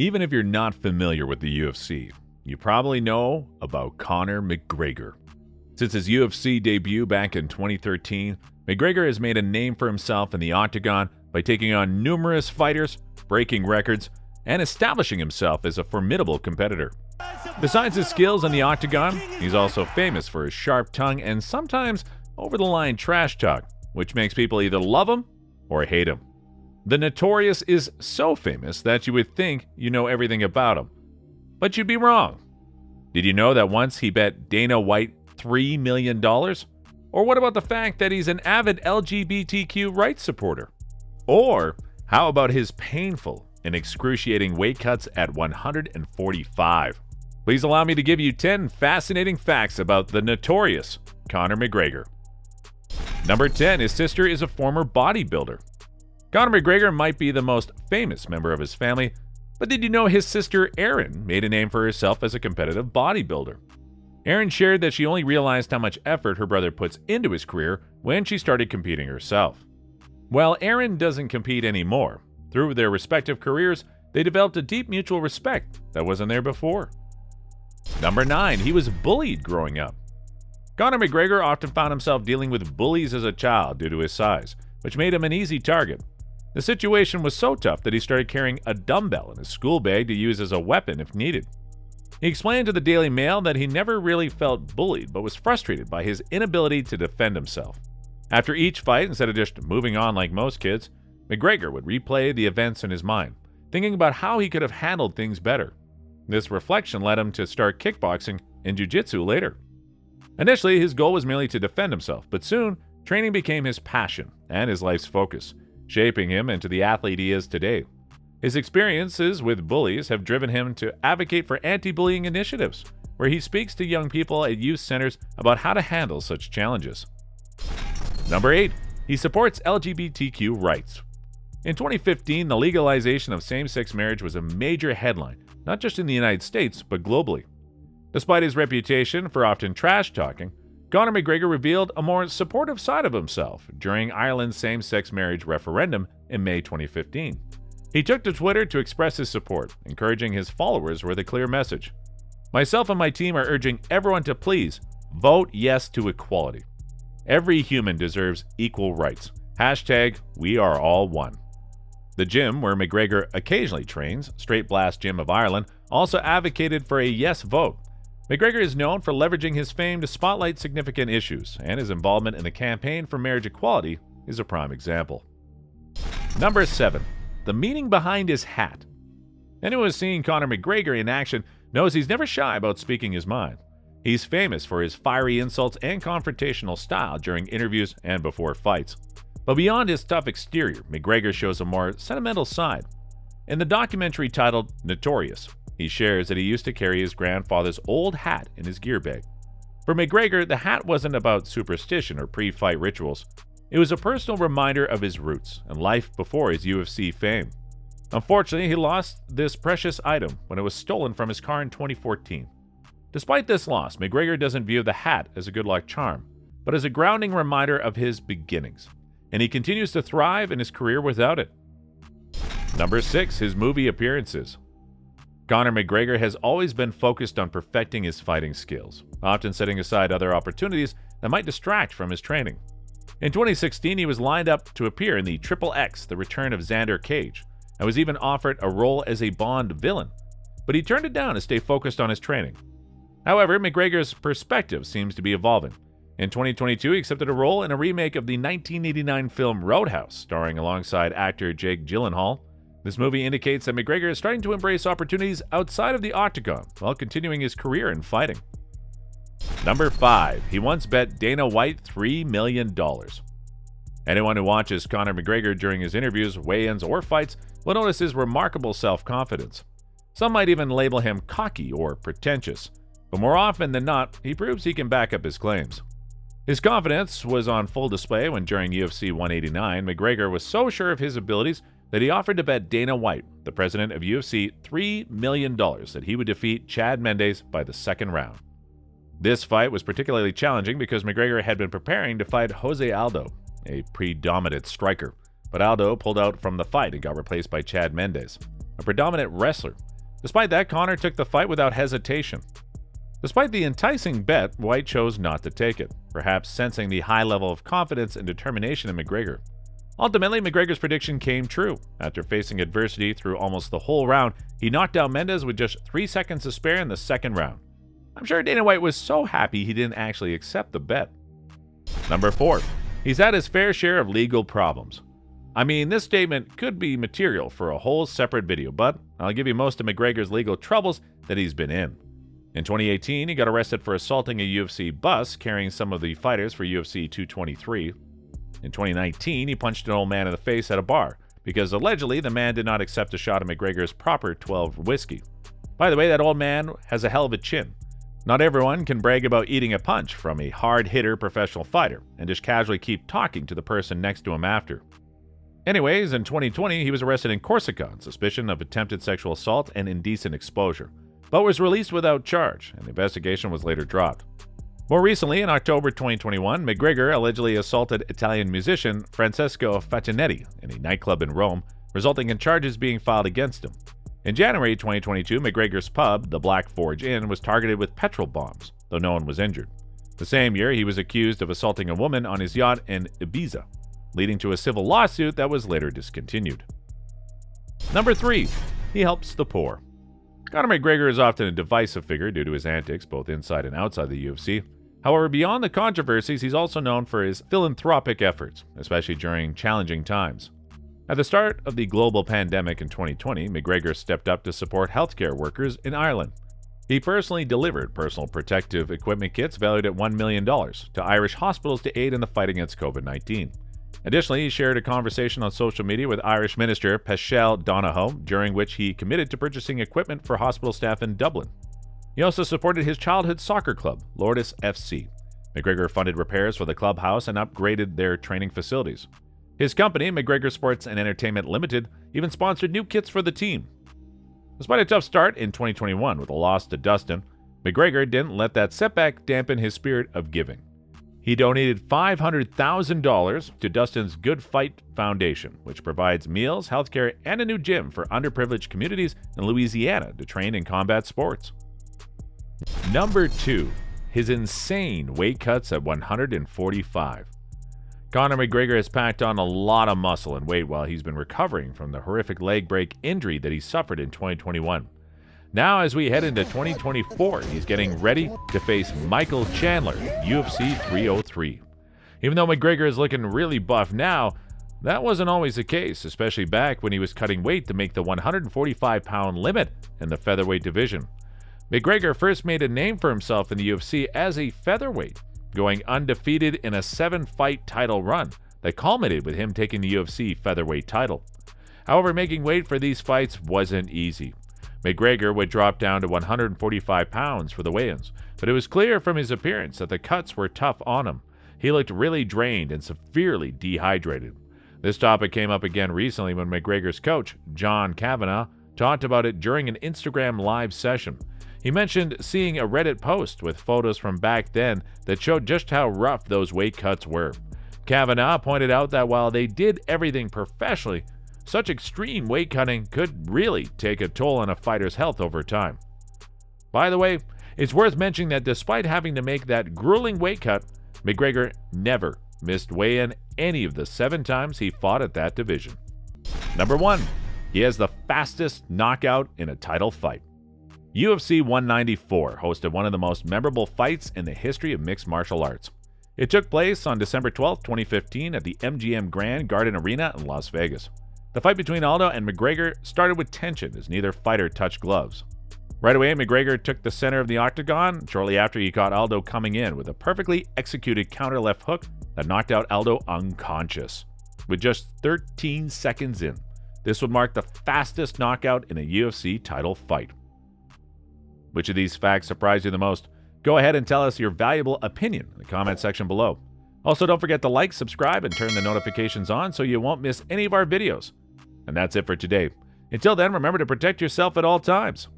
Even if you're not familiar with the UFC, you probably know about Conor McGregor. Since his UFC debut back in 2013, McGregor has made a name for himself in the octagon by taking on numerous fighters, breaking records, and establishing himself as a formidable competitor. Besides his skills in the octagon, he's also famous for his sharp tongue and sometimes over the line trash talk, which makes people either love him or hate him. The Notorious is so famous that you would think you know everything about him. But you'd be wrong. Did you know that once he bet Dana White $3 million? Or what about the fact that he's an avid LGBTQ rights supporter? Or how about his painful and excruciating weight cuts at 145? Please allow me to give you 10 fascinating facts about the notorious Conor McGregor. Number 10, his sister is a former bodybuilder. Conor McGregor might be the most famous member of his family, but did you know his sister Erin made a name for herself as a competitive bodybuilder? Erin shared that she only realized how much effort her brother puts into his career when she started competing herself. While Erin doesn't compete anymore, through their respective careers, they developed a deep mutual respect that wasn't there before. Number 9. He was bullied growing up. Conor McGregor often found himself dealing with bullies as a child due to his size, which made him an easy target. The situation was so tough that he started carrying a dumbbell in his school bag to use as a weapon if needed. He explained to the Daily Mail that he never really felt bullied, but was frustrated by his inability to defend himself. After each fight, instead of just moving on like most kids, McGregor would replay the events in his mind, thinking about how he could have handled things better. This reflection led him to start kickboxing and jiu-jitsu later. Initially, his goal was merely to defend himself, but soon, training became his passion and his life's focus shaping him into the athlete he is today. His experiences with bullies have driven him to advocate for anti bullying initiatives, where he speaks to young people at youth centers about how to handle such challenges. Number 8. He supports LGBTQ rights. In 2015, the legalization of same sex marriage was a major headline, not just in the United States, but globally. Despite his reputation for often trash talking, Conor McGregor revealed a more supportive side of himself during Ireland's same sex marriage referendum in May 2015. He took to Twitter to express his support, encouraging his followers with a clear message. Myself and my team are urging everyone to please vote yes to equality. Every human deserves equal rights. Hashtag we are all one. The gym where McGregor occasionally trains, Straight Blast Gym of Ireland, also advocated for a yes vote, McGregor is known for leveraging his fame to spotlight significant issues, and his involvement in the campaign for marriage equality is a prime example. Number 7. The meaning behind his hat. Anyone who's seen Conor McGregor in action knows he's never shy about speaking his mind. He's famous for his fiery insults and confrontational style during interviews and before fights. But beyond his tough exterior, McGregor shows a more sentimental side. In the documentary titled Notorious, he shares that he used to carry his grandfather's old hat in his gear bag. For McGregor, the hat wasn't about superstition or pre fight rituals. It was a personal reminder of his roots and life before his UFC fame. Unfortunately, he lost this precious item when it was stolen from his car in 2014. Despite this loss, McGregor doesn't view the hat as a good luck charm, but as a grounding reminder of his beginnings, and he continues to thrive in his career without it. Number 6. His movie appearances. Conor McGregor has always been focused on perfecting his fighting skills, often setting aside other opportunities that might distract from his training. In 2016, he was lined up to appear in the Triple X The Return of Xander Cage, and was even offered a role as a Bond villain, but he turned it down to stay focused on his training. However, McGregor's perspective seems to be evolving. In 2022, he accepted a role in a remake of the 1989 film Roadhouse, starring alongside actor Jake Gyllenhaal this movie indicates that McGregor is starting to embrace opportunities outside of the octagon while continuing his career in fighting. Number 5. He once bet Dana White $3 million. Anyone who watches Conor McGregor during his interviews, weigh ins, or fights will notice his remarkable self confidence. Some might even label him cocky or pretentious, but more often than not, he proves he can back up his claims. His confidence was on full display when during UFC 189, McGregor was so sure of his abilities that he offered to bet Dana White, the president of UFC, $3 million that he would defeat Chad Mendes by the second round. This fight was particularly challenging because McGregor had been preparing to fight Jose Aldo, a predominant striker, but Aldo pulled out from the fight and got replaced by Chad Mendes. a predominant wrestler. Despite that, Conor took the fight without hesitation. Despite the enticing bet, White chose not to take it, perhaps sensing the high level of confidence and determination in McGregor. Ultimately, McGregor's prediction came true. After facing adversity through almost the whole round, he knocked out Mendes with just three seconds to spare in the second round. I'm sure Dana White was so happy he didn't actually accept the bet. Number 4. He's had his fair share of legal problems. I mean, this statement could be material for a whole separate video, but I'll give you most of McGregor's legal troubles that he's been in. In 2018, he got arrested for assaulting a UFC bus carrying some of the fighters for UFC 223. In 2019, he punched an old man in the face at a bar because allegedly the man did not accept a shot of McGregor's proper 12 whiskey. By the way, that old man has a hell of a chin. Not everyone can brag about eating a punch from a hard hitter professional fighter and just casually keep talking to the person next to him after. Anyways, in 2020, he was arrested in Corsica on suspicion of attempted sexual assault and indecent exposure, but was released without charge, and the investigation was later dropped. More recently, in October 2021, McGregor allegedly assaulted Italian musician Francesco Facchinetti in a nightclub in Rome, resulting in charges being filed against him. In January 2022, McGregor's pub, the Black Forge Inn, was targeted with petrol bombs, though no one was injured. The same year, he was accused of assaulting a woman on his yacht in Ibiza, leading to a civil lawsuit that was later discontinued. Number 3. He helps the poor. Conor McGregor is often a divisive figure due to his antics both inside and outside the UFC. However, beyond the controversies, he's also known for his philanthropic efforts, especially during challenging times. At the start of the global pandemic in 2020, McGregor stepped up to support healthcare workers in Ireland. He personally delivered personal protective equipment kits valued at $1 million to Irish hospitals to aid in the fight against COVID 19. Additionally, he shared a conversation on social media with Irish Minister Paschal Donohoe, during which he committed to purchasing equipment for hospital staff in Dublin. He also supported his childhood soccer club, Lourdes FC. McGregor funded repairs for the clubhouse and upgraded their training facilities. His company, McGregor Sports and Entertainment Limited, even sponsored new kits for the team. Despite a tough start in 2021 with a loss to Dustin, McGregor didn't let that setback dampen his spirit of giving. He donated $500,000 to Dustin's Good Fight Foundation, which provides meals, healthcare, and a new gym for underprivileged communities in Louisiana to train in combat sports. Number 2. His insane weight cuts at 145. Conor McGregor has packed on a lot of muscle and weight while he's been recovering from the horrific leg break injury that he suffered in 2021. Now, as we head into 2024, he's getting ready to face Michael Chandler, UFC 303. Even though McGregor is looking really buff now, that wasn't always the case, especially back when he was cutting weight to make the 145 pound limit in the featherweight division. McGregor first made a name for himself in the UFC as a featherweight, going undefeated in a seven fight title run that culminated with him taking the UFC featherweight title. However, making weight for these fights wasn't easy. McGregor would drop down to 145 pounds for the weigh ins, but it was clear from his appearance that the cuts were tough on him. He looked really drained and severely dehydrated. This topic came up again recently when McGregor's coach, John Kavanagh, talked about it during an Instagram live session. He mentioned seeing a Reddit post with photos from back then that showed just how rough those weight cuts were. Kavanagh pointed out that while they did everything professionally, such extreme weight cutting could really take a toll on a fighter's health over time. By the way, it's worth mentioning that despite having to make that grueling weight cut, McGregor never missed weigh in any of the seven times he fought at that division. Number 1. He has the fastest knockout in a title fight. UFC 194 hosted one of the most memorable fights in the history of mixed martial arts. It took place on December 12, 2015 at the MGM Grand Garden Arena in Las Vegas. The fight between Aldo and McGregor started with tension as neither fighter touched gloves. Right away, McGregor took the center of the octagon shortly after he caught Aldo coming in with a perfectly executed counter left hook that knocked out Aldo unconscious. With just 13 seconds in, this would mark the fastest knockout in a UFC title fight. Which of these facts surprised you the most? Go ahead and tell us your valuable opinion in the comment section below. Also, don't forget to like, subscribe, and turn the notifications on so you won't miss any of our videos. And that's it for today. Until then, remember to protect yourself at all times.